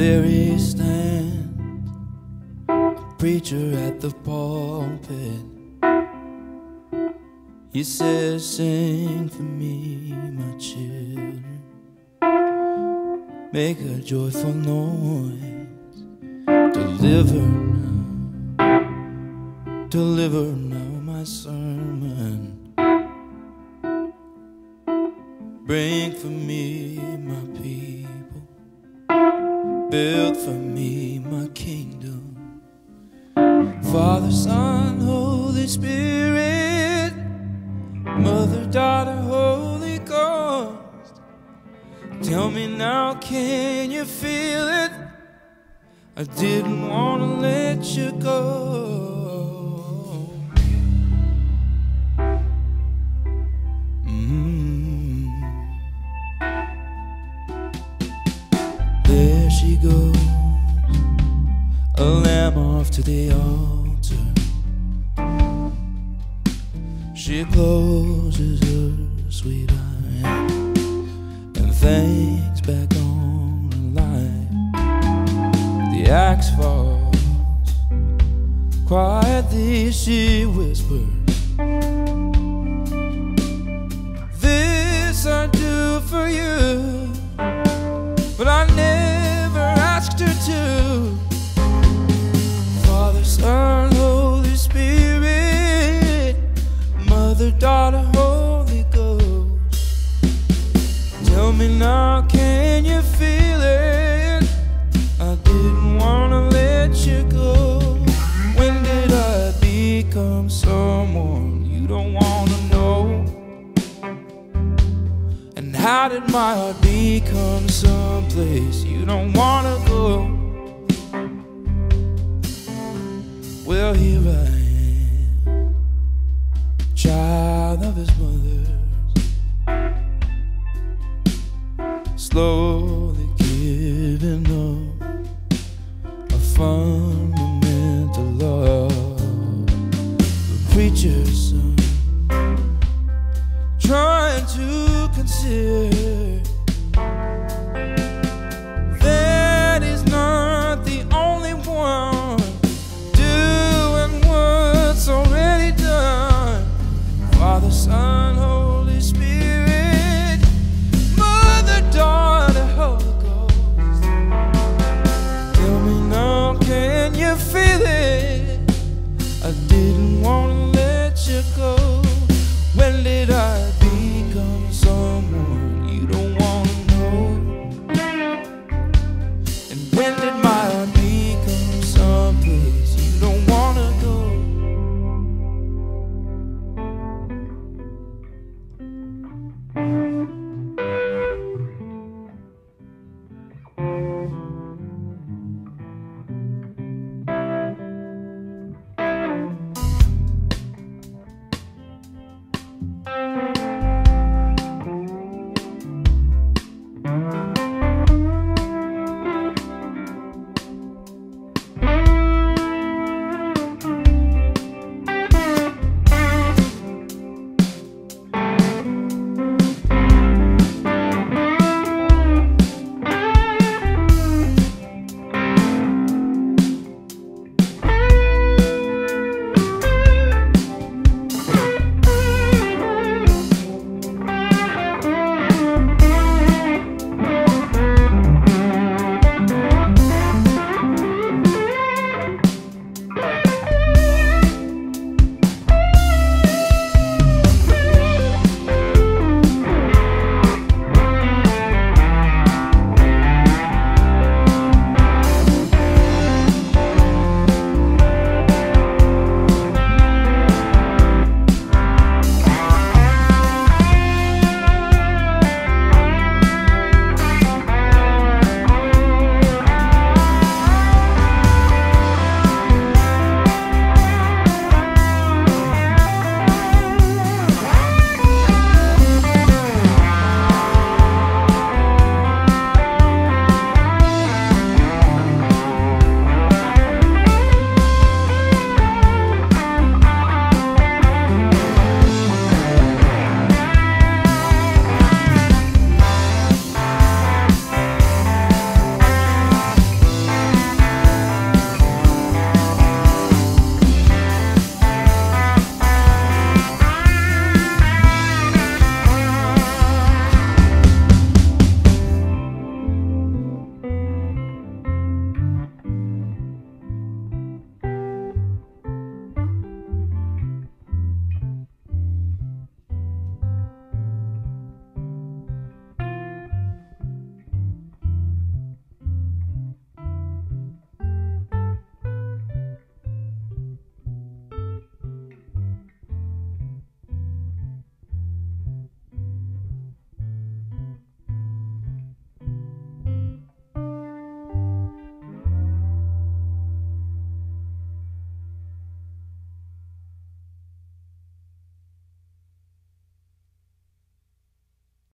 There he stands, preacher at the pulpit. He says, Sing for me, my children. Make a joyful noise. Deliver now, deliver now my sermon. Bring for me my people. Build for me my kingdom. Father, Son, Holy Spirit, Mother, Daughter, Holy Ghost. Tell me now, can you feel it? I didn't want to let she goes, a lamb off to the altar. She closes her sweet eye and thinks back on her life. The axe falls, quietly she whispers. Did my heart become someplace you don't wanna go? Well, here I am, child of his mother's, slowly Holy Spirit.